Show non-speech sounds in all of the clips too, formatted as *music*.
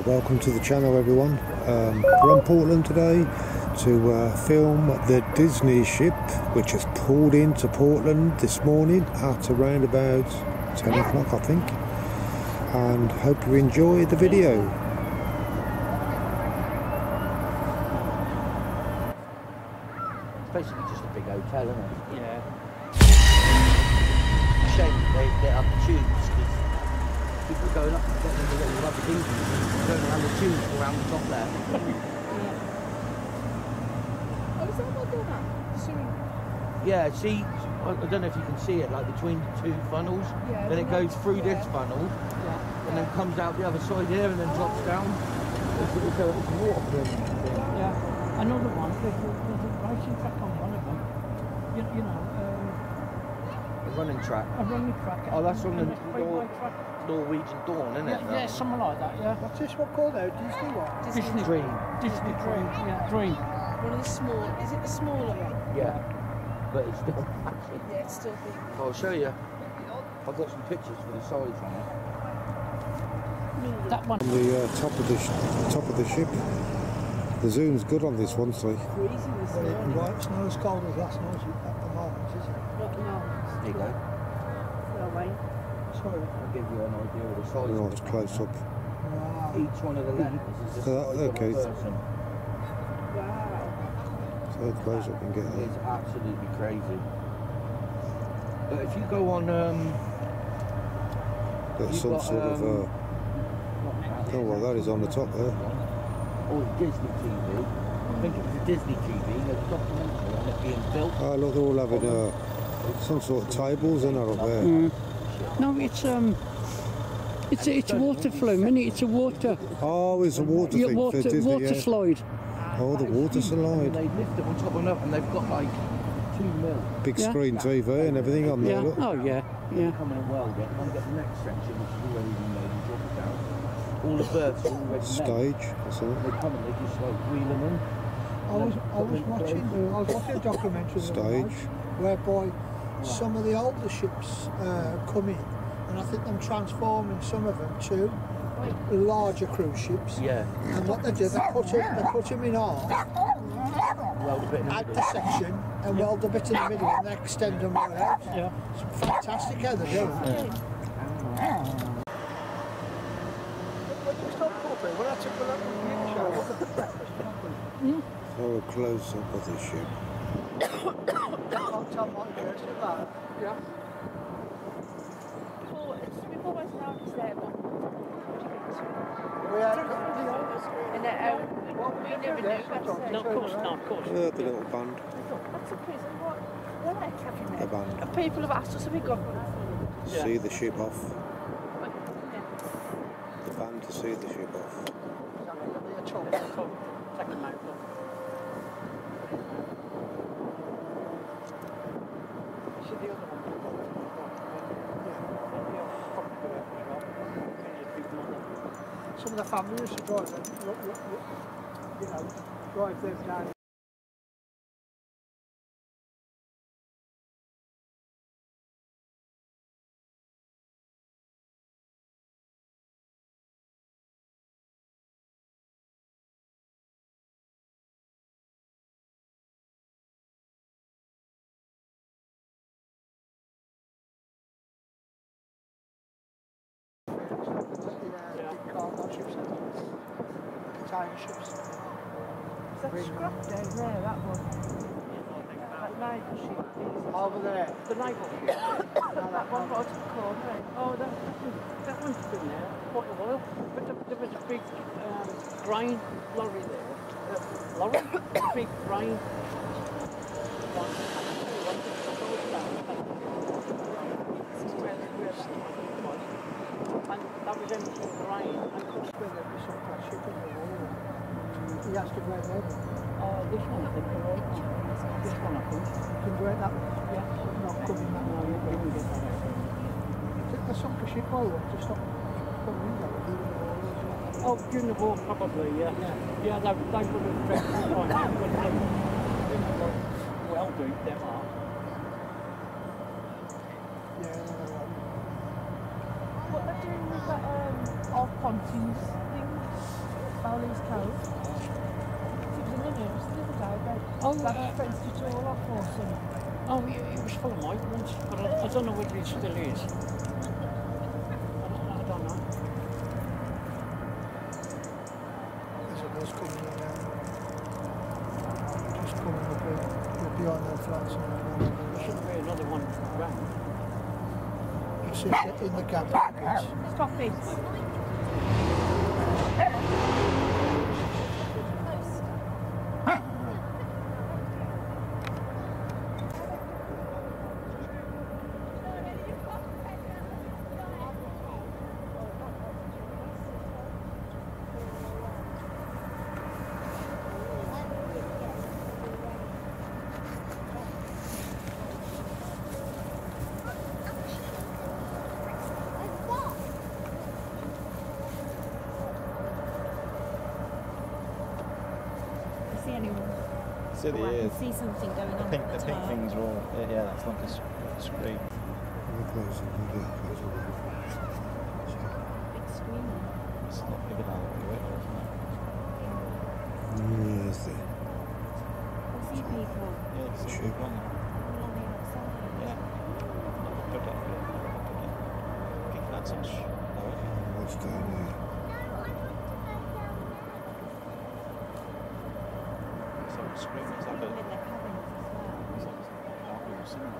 Well, welcome to the channel, everyone. Um, we're on Portland today to uh, film the Disney ship, which has pulled into Portland this morning at around about 10 o'clock, I think. And hope you enjoy the video. It's basically just a big hotel, isn't it? Yeah. Shame they lit up the tubes because people going up and little rubber dinghies going around the tubes around the top there. Oh, is that what they're? Yeah, see, I don't know if you can see it, like between the two funnels. Yeah, then it goes through this funnel Yeah. and then comes out the other side here and then drops oh. down. It's, it's a, it's a water thing. Yeah. Another one, there's a, there's a racing track on one of them. You, you know, A running track. a running track. Oh, that's on the and a speedway Nor- track. Norwegian Dawn, isn't it? Yeah, yeah, something like that, yeah. What's this one called now? Disney what? Disney Dream. Disney Dream, yeah, Dream. One of the small. Is it the smaller one? Yeah. But it's still massive. Yeah, it's still big. I'll show you. I've got some pictures for the size on it. That one. On the uh, top of the sh- top of the ship, the zoom's good on this one, see. Freezing this Well, it, morning. right, it's not as cold as last night at the moment, is it? Not now. There you go. No way. Sorry. I'll give you an idea of the size. of Nice it. close up. Wow. Each one of the letters is the Uh, okay. person. Wow. So close up and get It's absolutely crazy. But if you go on, um, There's some got, sort of. um, Uh, oh, well, that is on the top there. or Disney TV. I think it was a Disney TV. There's a documentary on it being built. Oh, look, they're all having uh, some sort of tables in there up there. Mm. No, it's um, it's a, it's a water flume, isn't it? It's a water, Oh, it's a water yeah, thing water, for water yeah. slide. Oh, the water slide. they lift it on top of another, and they've got like two mil. Big Yeah. screen TV and everything on there. Yeah. Look. Oh yeah, yeah. Coming and weld it. And get the next section, which is already been made and drop it down. All the berths are already. Stage or something. They come and they just like wheel them. I was, I was watching, I was watching a documentary Stage. night whereby some of the older ships uh, come in, and I think them transforming some of them to larger cruise ships. Yeah. And what they do, they put them, they put them in half, Weld a bit in the add middle. the section, and weld a bit in the middle, and they extend them right out. Yeah. It's fantastic how they do it. When I took the little picture, the breakfast happened? Oh, a close up of the ship. No, of course not, of course. Uh, the little band. that's a prison. What? What are they having The band. And people have asked us if we got Yeah. See the ship off. The band to see the ship off. Take them out, look. See the other one? Some of the drive them, look, look, look, you know, drive them down. Container ships. Is that scrap down there? That one. That naval ship. Over there. The naval ship. *coughs* That one right at the corner. Oh, that, that, one, that one's been there quite a while. But there, there was a big um, grain lorry there. Uh, lorry? *coughs* a big grain. This is where they. And that was emptying grain. And When there'd be some kind of ship uh, this one I think can. This one I think. You can break that? Yeah. Not coming that way, but you get that open. The soccer ship over to stop coming in there. Oh, during the war probably, yeah. Yeah, yeah they, would have the point, well doing them. Yeah. What they're doing with that, um, off pontoons thing, Bowling's Cove. Oh, it was full of moths. once, but I, don't know whether it still is. I, don't know. There's a bus coming in now. Just coming up here, behind their flats. There should be another one round. It's in the, gap. It's gap. Stop. I the oh, ears. see something going on. Pink, the, the pink thing's all. Yeah, yeah, that's like a, screen. Big screen. It's not? Yes. I see people. Yeah, see people. Absolutely.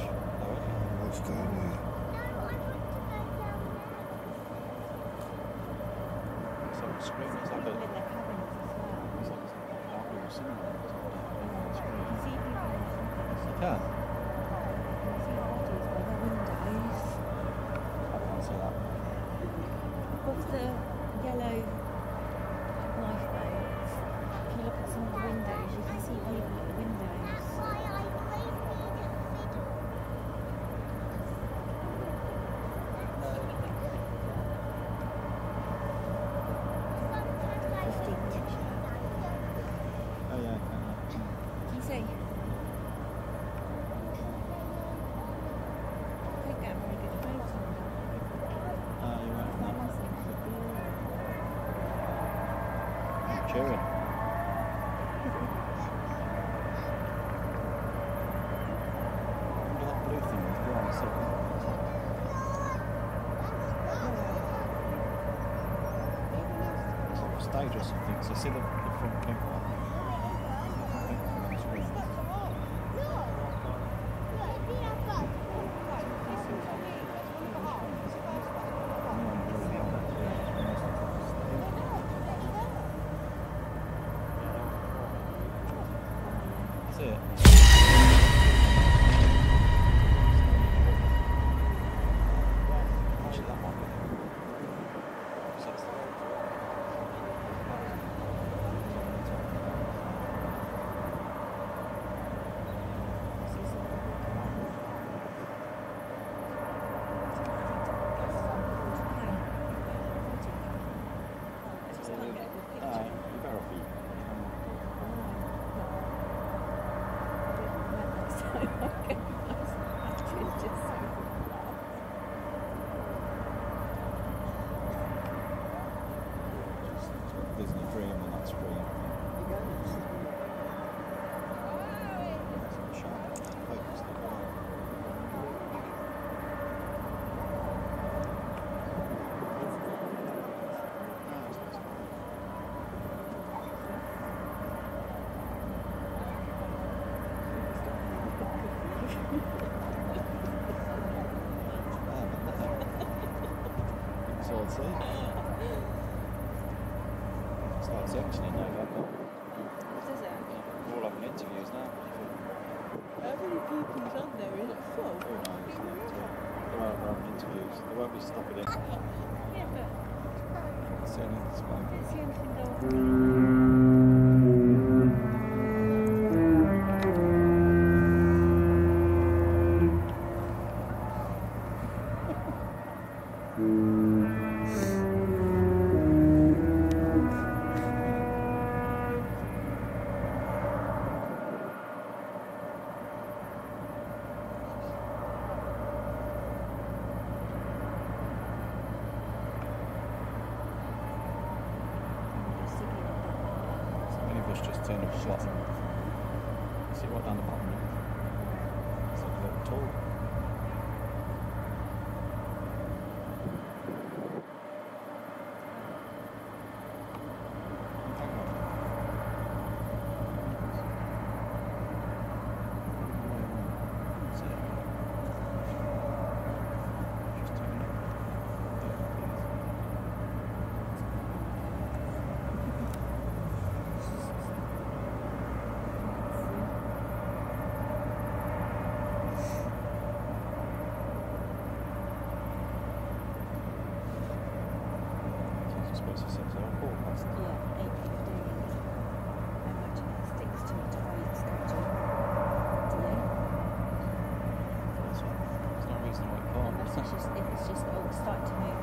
Yeah. Something. So see the, the front pink one. I think on the screen. That's it. Actually, that might be it. So that's the- Uh, you better off eating. Disney Dream on that screen. Sharp. Focus the car. So I'll see. Starts action in November. We're all having interviews now. How many people's on there? Is it full? Who knows? They're out interviews. They won't be stopping it. Yeah, but It's the only it's fine. it's the only thing us just turn up shot. See what down the bottom? It's like a little tool. Just turn up. It's supposed to set it on quarter past. Yeah, eight fifteen. I imagine it sticks to a tight schedule. Do you? There's no reason why it can't. Unless it's just if it's just oh it's starting to move.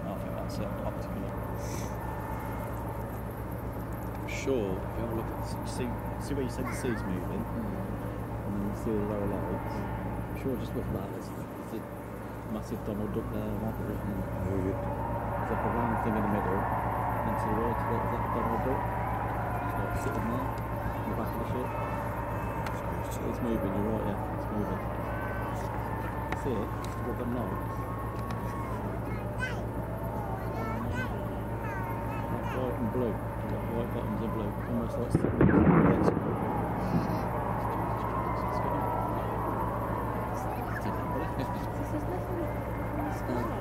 I think that's it, optically. I'm sure, if you have a look at the, you see, see where you said the sea's moving, and then you see the lower lights. I'm sure just look at that, there's, there's a massive Donald Duck there, and there's like a round thing in the middle, and to the right of that, that Donald Duck? Just like sitting there, in the back of the ship. It's moving, you're right, yeah, it's moving. See it? With them lights. Like white and blue. You've got white bottoms and blue. Almost like sitting This is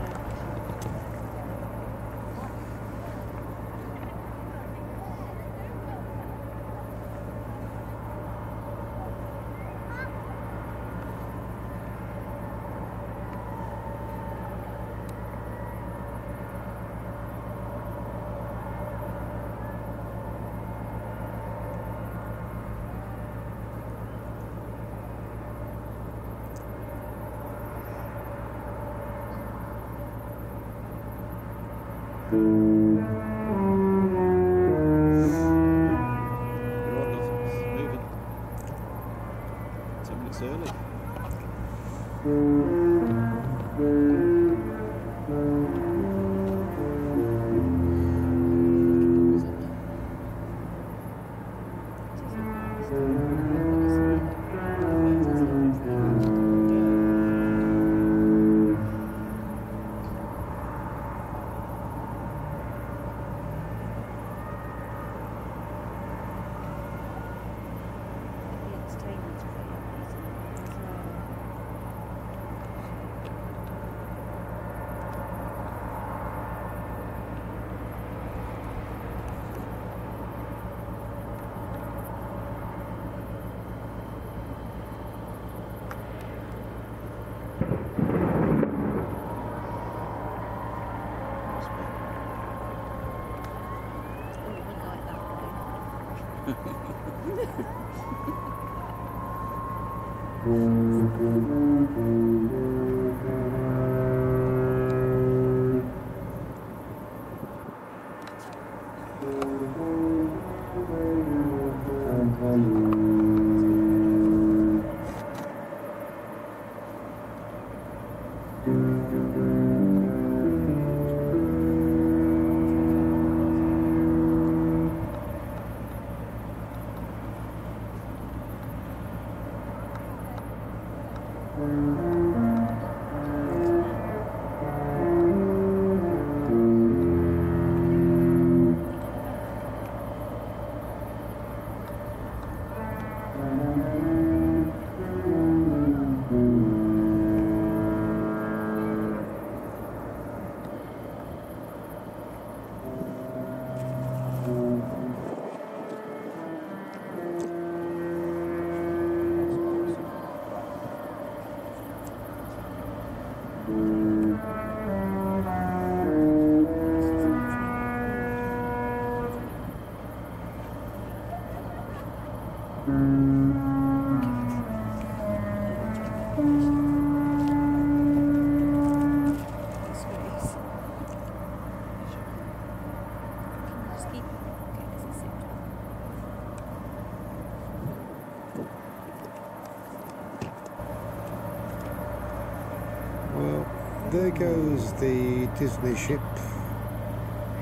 there goes the Disney ship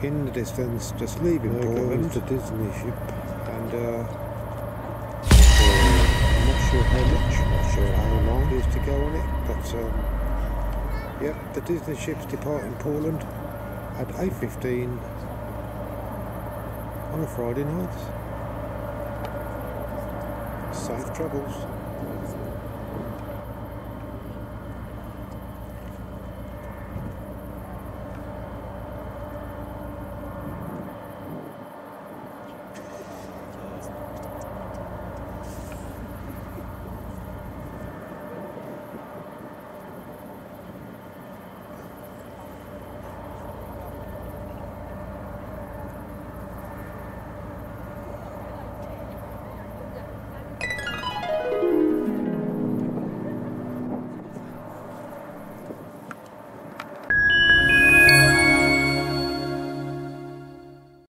in the distance, just leaving There Portland. goes the Disney ship. And uh, I'm not sure how much, not sure how long it is to go on it, but um, yep, the Disney ship's departing Portland at 8.15 on a Friday night. Safe travels.